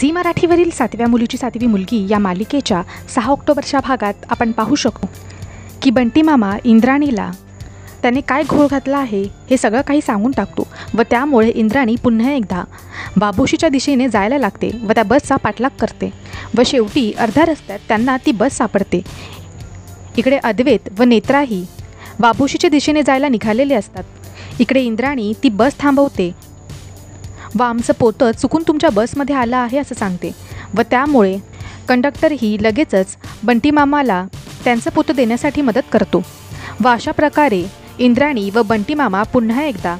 Zee मराठीवरील सातव्या मुलीची सातवी मुलगी या मालिकेच्या सहा ऑक्टोबरच्या भागात आपण पाहू शकतो की बंटी मामा इंद्राणीला त्याने काय घोळ घातला आहे हे सगळं काही सांगून टाकतो व त्यामुळे इंद्राणी पुन्हा एकदा बाबोशीच्या दिशेने जायला लागते व त्या बसचा पाठलाग करते व शेवटी अर्ध्या रस्त्यात त्यांना ती बस सापडते. इकडे अद्वैत व नेत्राही बाबोशीच्या दिशेने जायला निघालेले असतात. इकडे इंद्राणी ती बस थांबवते व आमचं पोतं चुकून तुमच्या बसमध्ये आलं आहे असं सांगते. व त्यामुळे कंडक्टरही लगेचच बंटी मामाला त्यांचं पोतं देण्यासाठी मदत करतो. व अशा प्रकारे इंद्राणी व बंटी मामा पुन्हा एकदा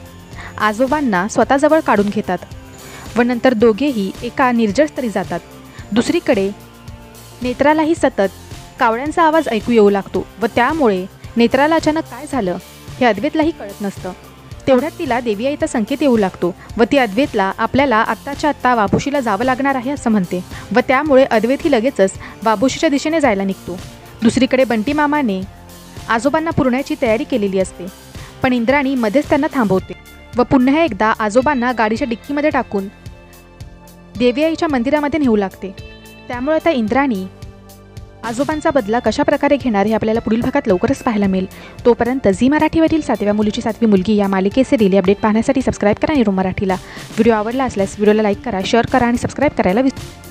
आजोबांना स्वतःजवळ काढून घेतात. व नंतर दोघेही एका निर्जळ स्तरी जातात. दुसरीकडे नेत्रालाही सतत कावळ्यांचा आवाज ऐकू येऊ लागतो. व त्यामुळे नेत्राला अचानक काय झालं हे अद्वैतलाही कळत नसतं. तेवढ्यात तिला देवी आईचा संकेत येऊ लागतो व ती अद्वैतला आपल्याला आत्ताच्या आत्ता बाबुशीला जावं लागणार आहे असं म्हणते व त्यामुळे अद्वैत ही लगेचच बाबुशीच्या दिशेने जायला निघतो. दुसरीकडे बंटी मामाने आजोबांना पुरण्याची तयारी केलेली असते पण इंद्राणी मध्येच त्यांना थांबवते व पुन्हा एकदा आजोबांना गाडीच्या डिक्कीमध्ये टाकून देवी आईच्या मंदिरामध्ये नेऊ लागते. त्यामुळे आता इंद्राणी आजोबांचा बदला कशा प्रकारे घेणार हे आपल्याला पुढील भागात लवकरच पाहायला मिळेल. तोपर्यंत झी मराठीवरील सातव्या मुलीची सातवी मुलगी या मालिकेचे डेली अपडेट पाहण्यासाठी सबस्क्राईब करा निरो मराठीला. व्हिडिओ आवडला असल्यास व्हिडिओला लाईक करा शेअर करा आणि सबस्क्राईब करायला विसरू